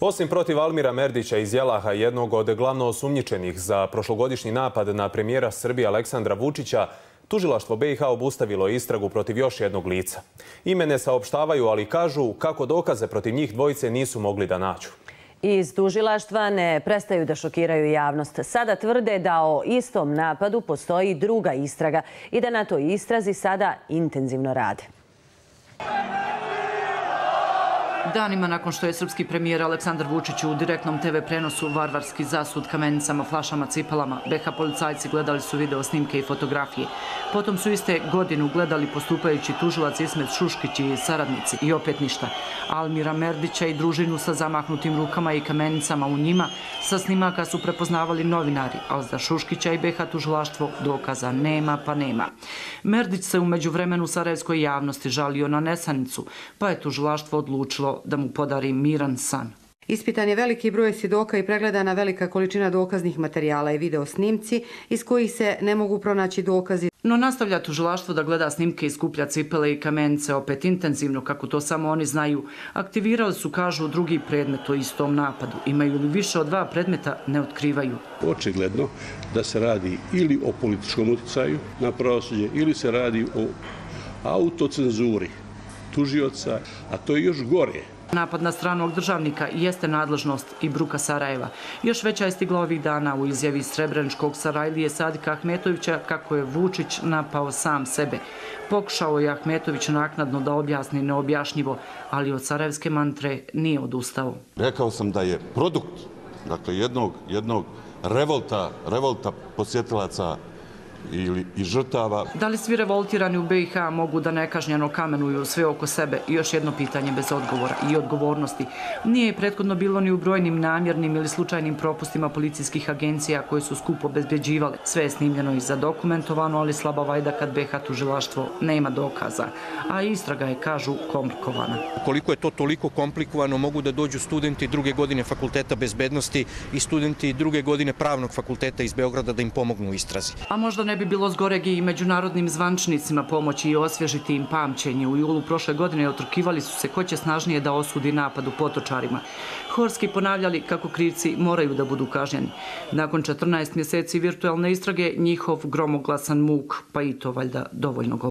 Osim protiv Almira Merdića iz Jelaha, jednog od glavno osumnjičenih za prošlogodišnji napad na premijera Srbije Aleksandra Vučića, tužilaštvo BiH obustavilo istragu protiv još jednog lica. Ime ne saopštavaju, ali kažu kako dokaze protiv njih dvojice nisu mogli da nađu. Iz tužilaštva ne prestaju da šokiraju javnost. Sada tvrde da o istom napadu postoji druga istraga i da na toj istrazi sada intenzivno rade. Danima nakon što je srpski premijer Aleksandar Vučić u direktnom TV prenosu varvarski zasud kamenicama, flašama, cipalama, BH policajci gledali su video snimke i fotografije. Potom su iste godinu gledali postupajući tužilac Ismet Šuškić i saradnici i opet ništa. Almira Merdića i družinu sa zamahnutim rukama i kamenicama u njima sa snimaka su prepoznavali novinari, a za Šuškića i BH tužilaštvo dokaza nema pa nema. Merdić se umeđu vremenu Sarajevskoj javnosti žalio na nesanicu, pa je tužilaštvo odlučilo da mu podari miran san. Ispitan je veliki broj svjedoka i pregledana velika količina dokaznih materijala i video snimci iz kojih se ne mogu pronaći dokazi. No nastavlja tužilaštvo da gleda snimke i skuplja cipele i kamence opet intenzivno, kako to samo oni znaju. Aktivirali su, kažu, drugi predmet o istom napadu. Imaju li više od dva predmeta, ne otkrivaju. Očigledno da se radi ili o političkom uticaju na pravosuđe ili se radi o autocenzuri tužioca, a to je još gore. Napad na stranog državnika jeste nadležnost i Bruka Sarajeva. Još veća je stigla ovih dana u izjavi Srebreničkog Sarajlije Sadika Ahmetovića kako je Vučić napao sam sebe. Pokušao je Ahmetović naknadno da objasni neobjašnjivo, ali od Sarajevske mantre nije odustao. Rekao sam da je produkt dakle, jednog, jednog revolta, revolta posjetilaca ili i žrtava. Da li svi revoltirani u BiH mogu da nekažnjeno kamenuju sve oko sebe? Još jedno pitanje bez odgovora i odgovornosti. Nije prethodno bilo ni u brojnim namjernim ili slučajnim propustima policijskih agencija koje su skupo bezbeđivale. Sve je snimljeno i zadokumentovano, ali slaba vajda kad BiH tužilaštvo nema dokaza. A istraga je, kažu, komplikovana. Koliko je to toliko komplikovano, mogu da dođu studenti druge godine fakulteta bezbednosti i studenti druge godine pravnog fakulteta iz Beograda da im pomognu u istrazi. A možda ne bi bilo zgoreg i međunarodnim zvančnicima pomoći i osvježiti im pamćenje. U julu prošle godine otrkivali su se ko će snažnije da osudi napad u potočarima. Horski ponavljali kako krivci moraju da budu kažnjeni. Nakon 14 mjeseci virtualne istrage, njihov gromoglasan muk, pa i to valjda dovoljno govori.